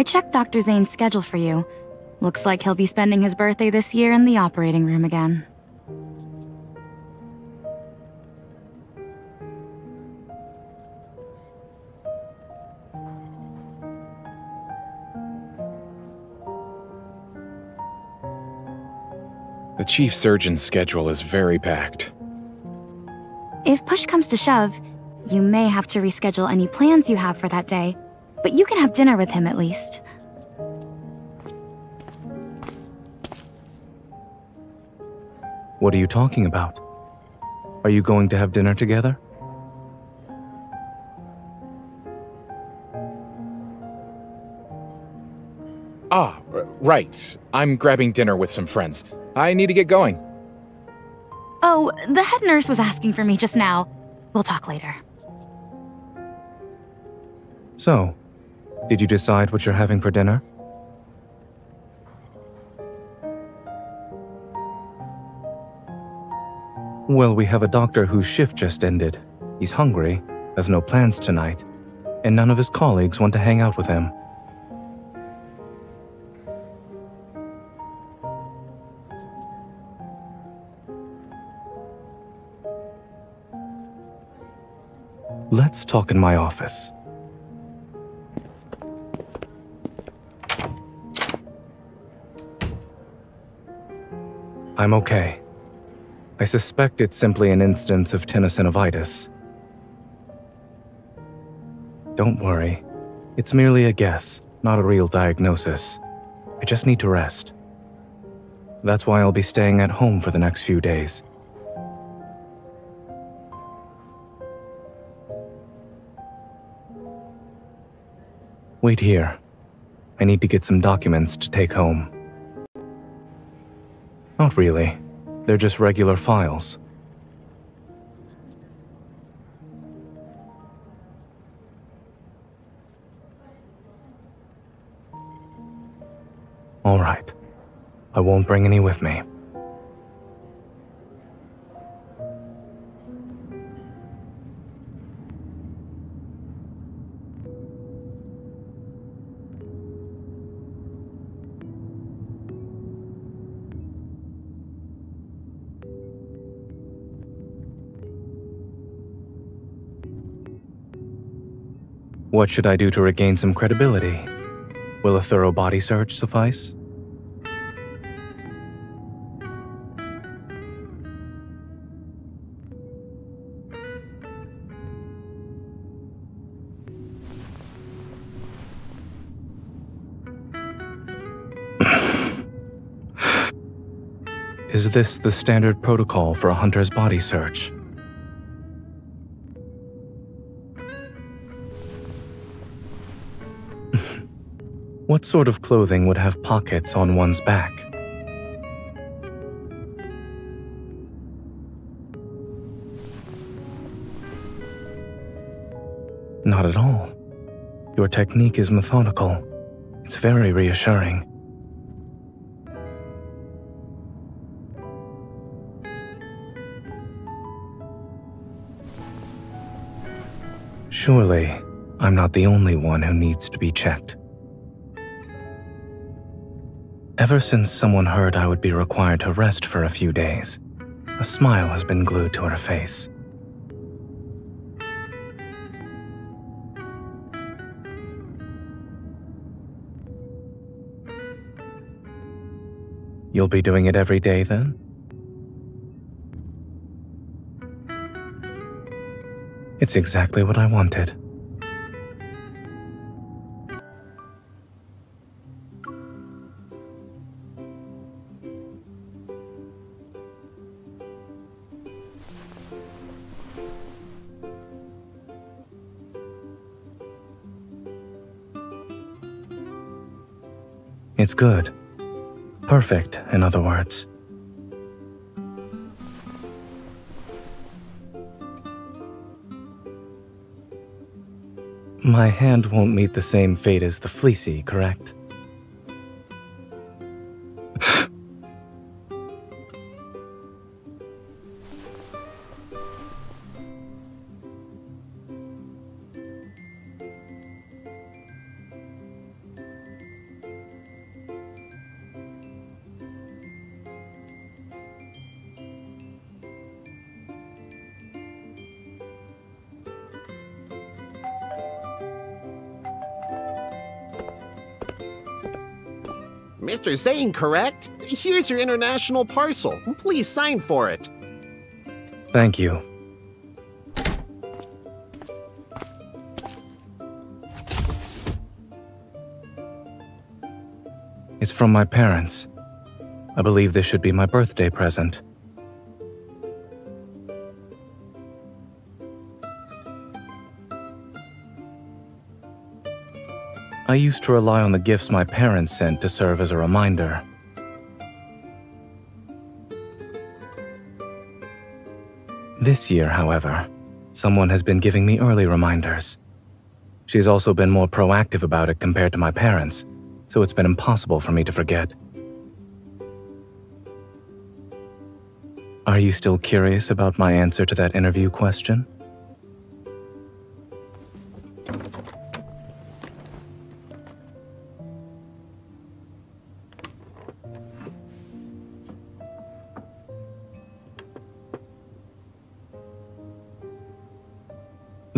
I checked Dr. Zayne's schedule for you. Looks like he'll be spending his birthday this year in the operating room again. The chief surgeon's schedule is very packed. If push comes to shove, you may have to reschedule any plans you have for that day, but you can have dinner with him at least. What are you talking about? Are you going to have dinner together? Ah, right. I'm grabbing dinner with some friends. I need to get going. Oh, the head nurse was asking for me just now. We'll talk later. So, did you decide what you're having for dinner? Well, we have a doctor whose shift just ended. He's hungry, has no plans tonight, and none of his colleagues want to hang out with him. Let's talk in my office. I'm okay. I suspect it's simply an instance of tenosynovitis. Don't worry. It's merely a guess, not a real diagnosis. I just need to rest. That's why I'll be staying at home for the next few days. Wait here. I need to get some documents to take home. Not really. They're just regular files. All right. I won't bring any with me. What should I do to regain some credibility? Will a thorough body search suffice? Is this the standard protocol for a hunter's body search? What sort of clothing would have pockets on one's back? Not at all. Your technique is methodical. It's very reassuring. Surely, I'm not the only one who needs to be checked. Ever since someone heard I would be required to rest for a few days, a smile has been glued to her face. You'll be doing it every day then? It's exactly what I wanted. It's good. Perfect, in other words. My hand won't meet the same fate as the fleecy, correct? Mr. Zayne, correct? Here's your international parcel. Please sign for it. Thank you. It's from my parents. I believe this should be my birthday present. I used to rely on the gifts my parents sent to serve as a reminder. This year, however, someone has been giving me early reminders. She's also been more proactive about it compared to my parents, so it's been impossible for me to forget. Are you still curious about my answer to that interview question?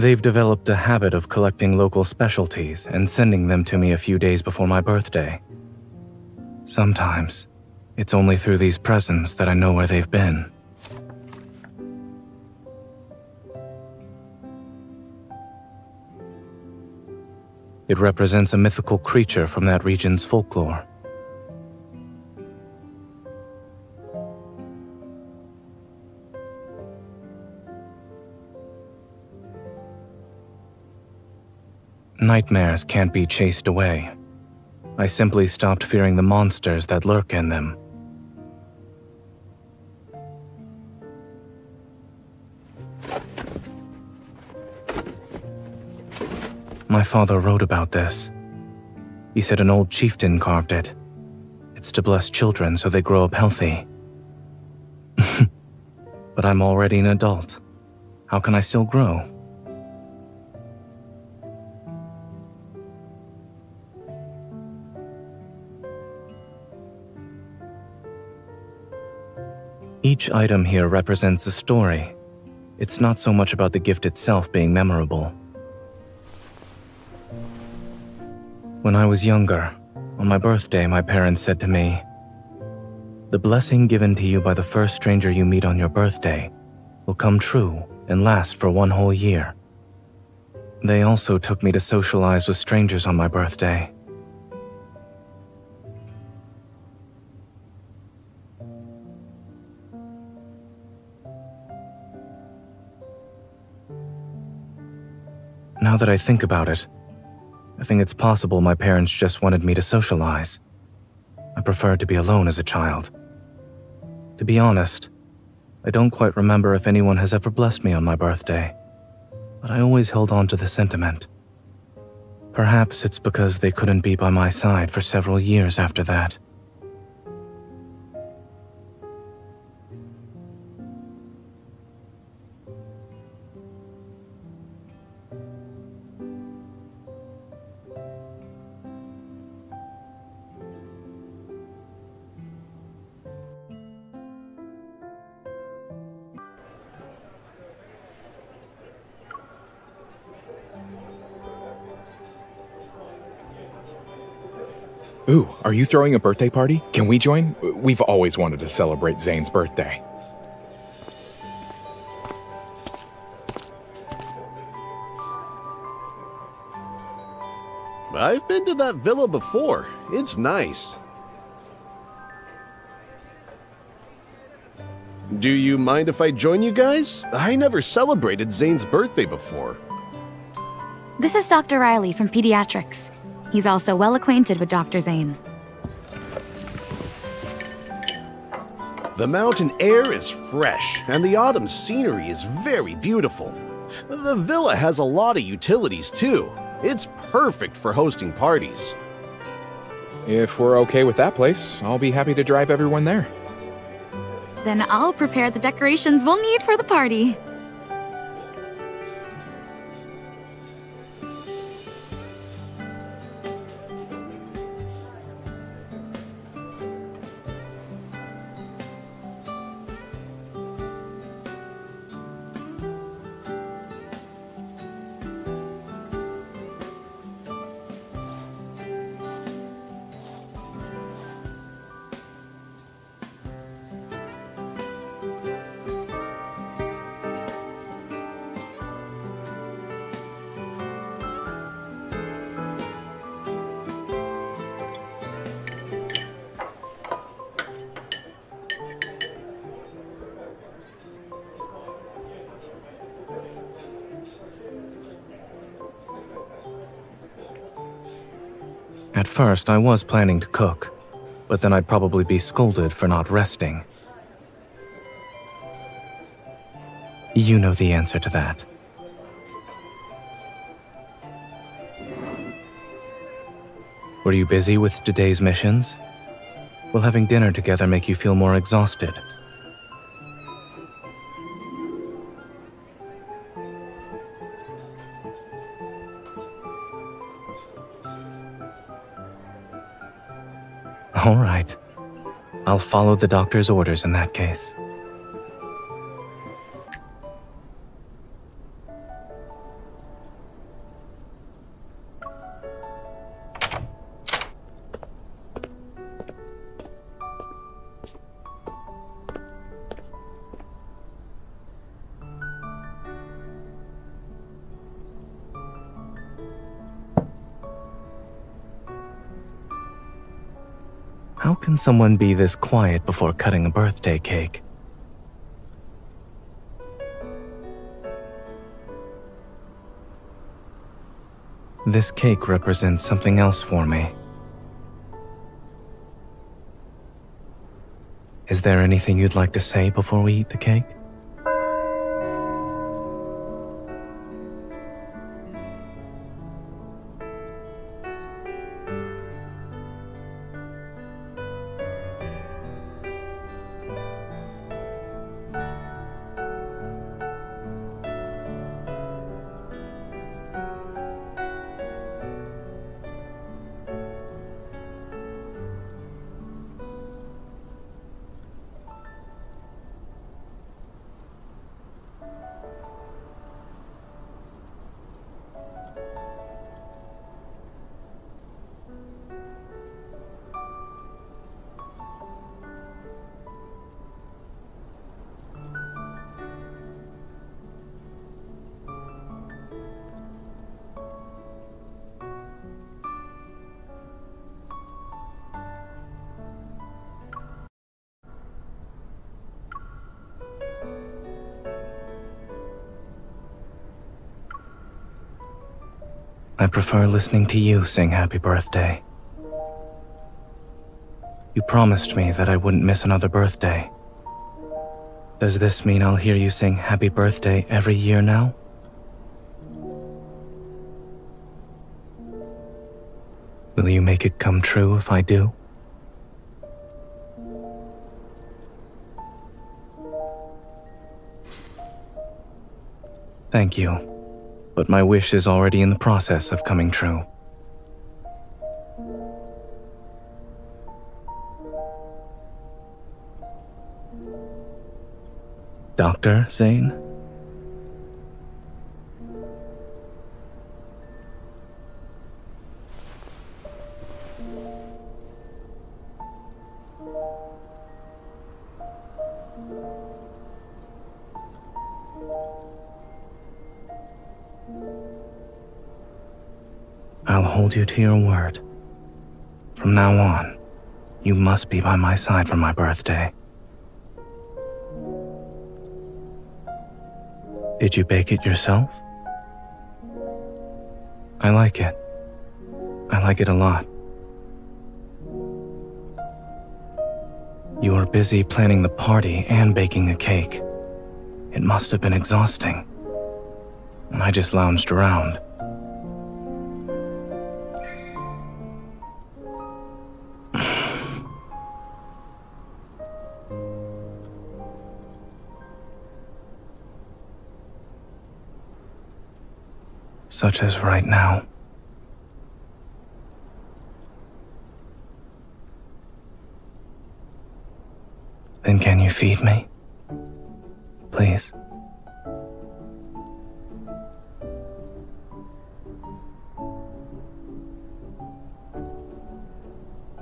They've developed a habit of collecting local specialties and sending them to me a few days before my birthday. Sometimes, it's only through these presents that I know where they've been. It represents a mythical creature from that region's folklore. Nightmares can't be chased away. I simply stopped fearing the monsters that lurk in them. My father wrote about this. He said an old chieftain carved it. It's to bless children so they grow up healthy. but I'm already an adult. How can I still grow? Each item here represents a story. It's not so much about the gift itself being memorable. When I was younger, on my birthday, my parents said to me, The blessing given to you by the first stranger you meet on your birthday will come true and last for one whole year. They also took me to socialize with strangers on my birthday. Now that I think about it, I think it's possible my parents just wanted me to socialize. I preferred to be alone as a child. To be honest, I don't quite remember if anyone has ever blessed me on my birthday, but I always held on to the sentiment. Perhaps it's because they couldn't be by my side for several years after that. Ooh, are you throwing a birthday party? Can we join? We've always wanted to celebrate Zayne's birthday. I've been to that villa before. It's nice. Do you mind if I join you guys? I never celebrated Zayne's birthday before. This is Dr. Riley from Pediatrics. He's also well acquainted with Dr. Zayne. The mountain air is fresh, and the autumn scenery is very beautiful. The villa has a lot of utilities too. It's perfect for hosting parties. If we're okay with that place, I'll be happy to drive everyone there. Then I'll prepare the decorations we'll need for the party. At first, I was planning to cook, but then I'd probably be scolded for not resting. You know the answer to that. Were you busy with today's missions? Will having dinner together make you feel more exhausted? All right. I'll follow the doctor's orders in that case. How can someone be this quiet before cutting a birthday cake? This cake represents something else for me. Is there anything you'd like to say before we eat the cake? I prefer listening to you sing happy birthday. You promised me that I wouldn't miss another birthday. Does this mean I'll hear you sing happy birthday every year now? Will you make it come true if I do? Thank you, but my wish is already in the process of coming true. Dr. Zayne? Hold you to your word. From now on, you must be by my side for my birthday. Did you bake it yourself? I like it. I like it a lot. You were busy planning the party and baking a cake. It must have been exhausting. I just lounged around. Such as right now. Then can you feed me? Please.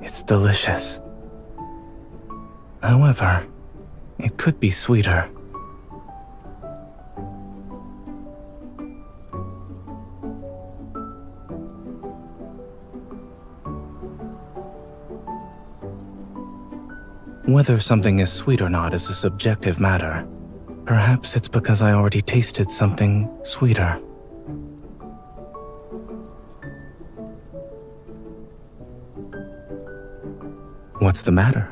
It's delicious. However, it could be sweeter. Whether something is sweet or not is a subjective matter. Perhaps it's because I already tasted something sweeter. What's the matter?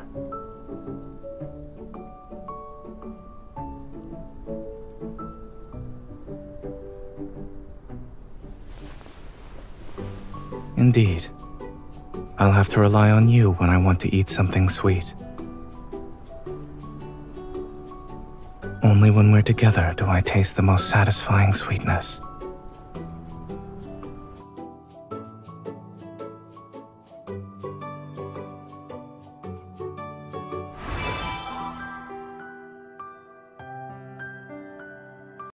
Indeed. I'll have to rely on you when I want to eat something sweet. Only when we're together do I taste the most satisfying sweetness.